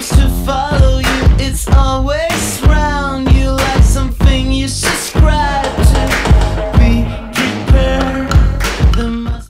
seems to follow you, it's always